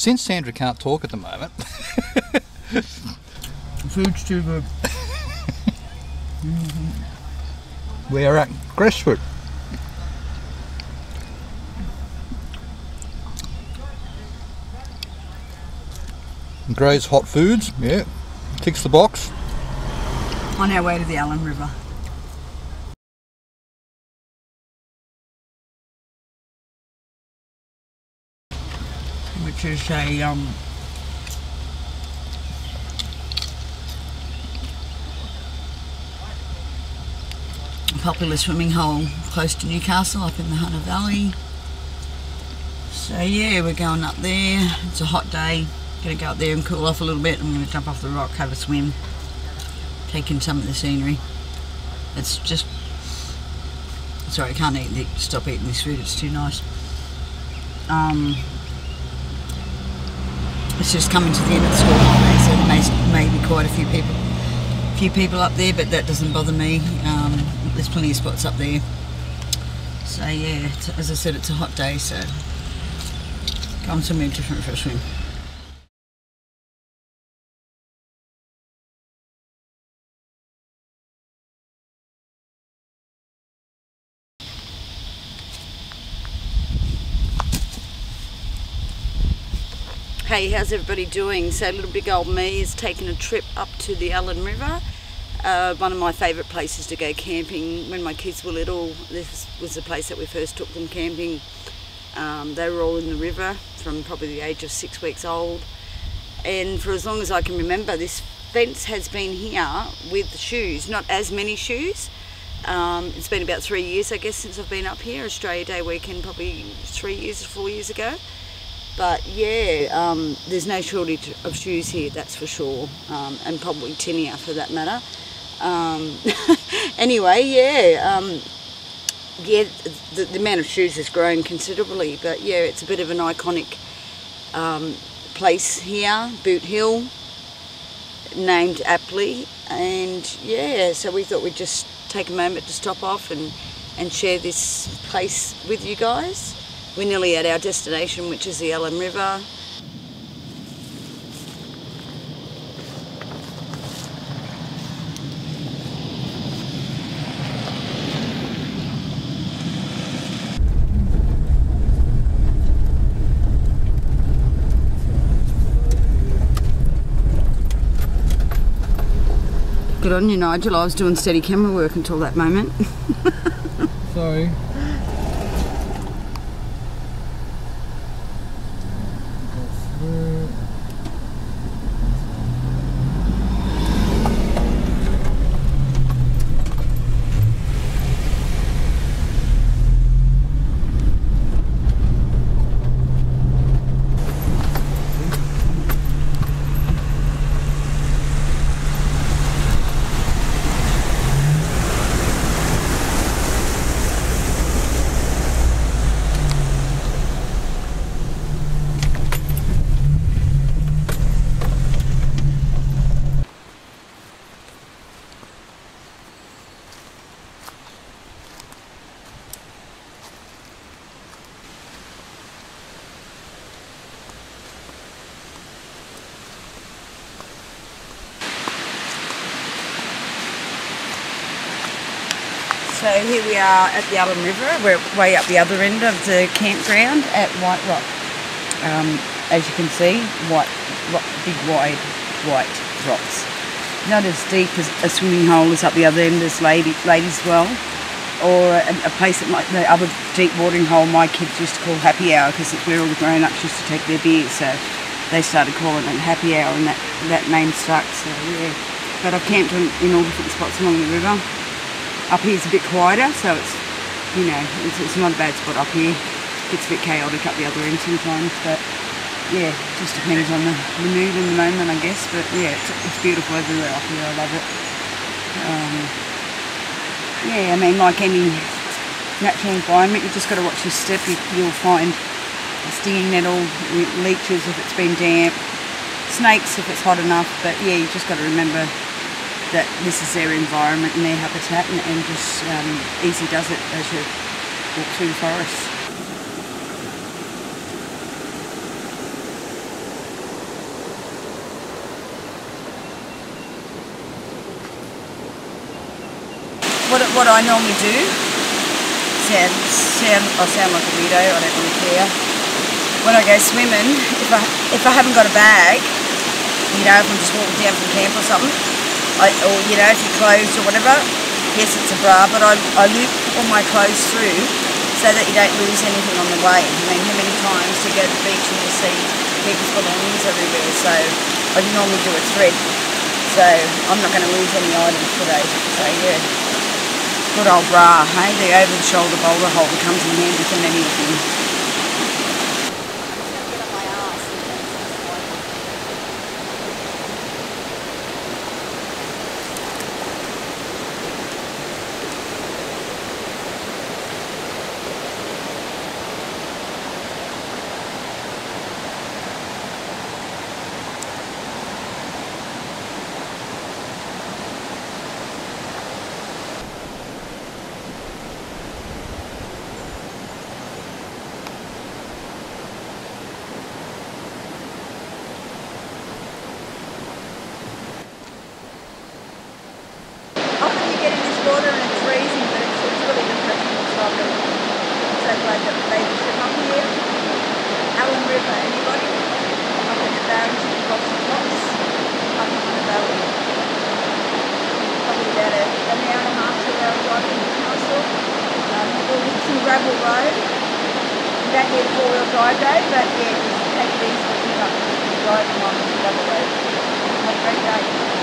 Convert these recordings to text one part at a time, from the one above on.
Since Sandra can't talk at the moment, Food's too good. we are at Gresford. Gray's Hot Foods, yeah, ticks the box. On our way to the Allyn River. Which is a um, popular swimming hole close to Newcastle up in the Hunter Valley. So yeah, we're going up there. It's a hot day. Gonna go up there and cool off a little bit. I'm gonna jump off the rock, have a swim, take in some of the scenery. It's just sorry, I can't eat the, stop eating this food. It's too nice. Um, it's just coming to the end of the school holiday, so there may, may be quite a few people, few people up there, but that doesn't bother me. Um, there's plenty of spots up there. So yeah, as I said, it's a hot day, so come somewhere different for a Hey, how's everybody doing? So little big old me is taking a trip up to the Allyn River. Uh, one of my favourite places to go camping. When my kids were little, this was the place that we first took them camping. Um, they were all in the river from probably the age of six weeks old. And for as long as I can remember, this fence has been here with shoes, not as many shoes. Um, it's been about three years, I guess, since I've been up here. Australia Day weekend, probably three years, four years ago. But yeah, um, there's no shortage of shoes here, that's for sure, um, and probably tinea for that matter. Um, anyway, yeah, um, yeah, the, the, amount of shoes has grown considerably, but yeah, it's a bit of an iconic um, place here, Boot Hill, named aptly, and yeah, so we thought we'd just take a moment to stop off and, and share this place with you guys. We're nearly at our destination, which is the Allyn River. Good on you, Nigel. I was doing steady camera work until that moment. Sorry. So here we are at the Allyn River. We're way up the other end of the campground at White Rock. Um, as you can see, white, rock, big wide white rocks. Not as deep as a swimming hole is up the other end as lady, ladies well. Or a, a place that might, the other deep watering hole my kids used to call Happy Hour because where all the grown-ups used to take their beers. So they started calling it Happy Hour and that, that name stuck. So yeah. But I've camped in, in all different spots along the river. Up here it's a bit quieter, so it's, you know, it's, it's not a bad spot up here. It's a bit chaotic up the other end sometimes, but yeah, just depends on the, the mood in the moment, I guess. But yeah, it's, it's beautiful everywhere up here. I love it. Um, yeah, I mean, like any natural environment, you just got to watch your step. You, you'll find stinging nettle, leeches if it's been damp, snakes if it's hot enough. But yeah, you just got to remember that this is their environment and their habitat and, and just um, easy does it as you walk through the forest. What, what I normally do, sound, sound, I sound like a weirdo, I don't really care. When I go swimming, if I, if I haven't got a bag, you know, if I'm just walking down from camp or something, I, or, you know, if you're clothes or whatever, yes, it's a bra, but I, I loop all my clothes through so that you don't lose anything on the way. I mean, how many times you go to the beach and you see people's belongings everywhere, so I normally do a thread. So I'm not going to lose any items today. So yeah, good old bra, hey? The over-the-shoulder boulder holder comes in handy for many of you. Water and it's freezing, but it's, it's really. It's lovely. I'm so glad that they up here. Allyn River, anybody? Up in the Barrington, lots of lots. Up in the valley. Probably about a, an hour and a half, two hour drive from Newcastle. Um, hit some gravel road. Need a four-wheel drive though, but yeah, just take it easy, up, drive along the gravel road. Have a great day.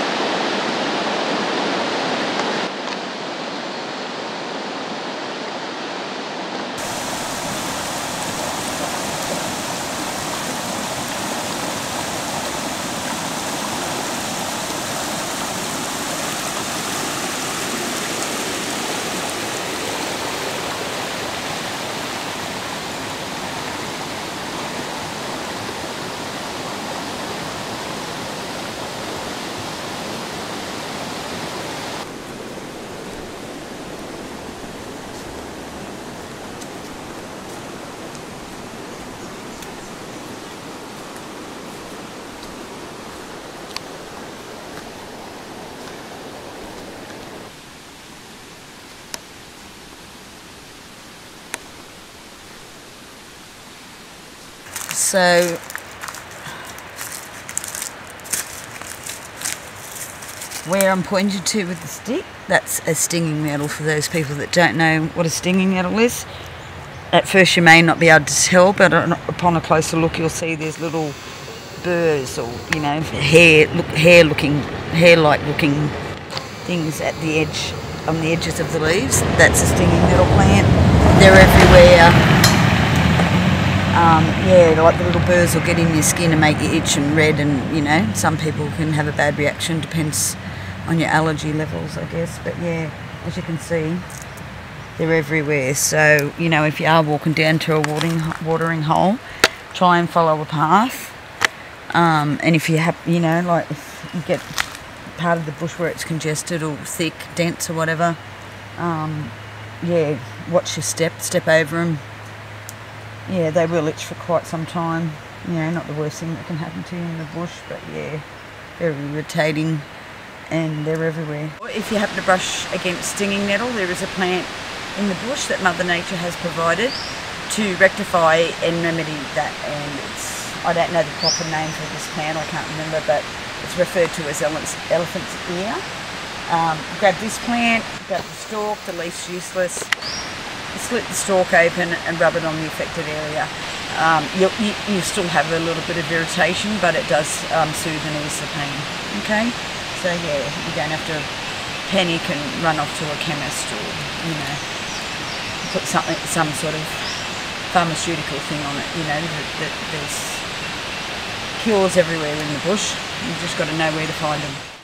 So where I'm pointing to with the stick, that's a stinging nettle for those people that don't know what a stinging nettle is. At first you may not be able to tell, but upon a closer look you'll see there's little burrs or, you know, hair, look, hair looking, hair-like looking things at the edge, on the edges of the leaves. That's a stinging nettle plant. They're everywhere um, yeah, like the little burrs will get in your skin and make you itch and red, and you know, some people can have a bad reaction. Depends on your allergy levels, I guess. But yeah, as you can see, they're everywhere. So you know, if you are walking down to a watering watering hole, try and follow a path. Um, and if you have, you know, like if you get part of the bush where it's congested or thick, dense or whatever, um, yeah, watch your step, step over them yeah, they will itch for quite some time. You know, not the worst thing that can happen to you in the bush, but yeah, very irritating and they're everywhere. If you happen to brush against stinging nettle, there is a plant in the bush that Mother Nature has provided to rectify and remedy that and it's, I don't know the proper name for this plant, I can't remember, but it's referred to as elephant's ear. Um, grab this plant, grab the stalk, the leaf's useless, split the stalk open and rub it on the affected area. Um, you, you, still have a little bit of irritation, but it does um, soothe and ease the pain. Okay, so yeah, you don't have to panic and run off to a chemist or you know put something, some sort of pharmaceutical thing on it. You know, that, there's cures everywhere in the bush. You've just got to know where to find them.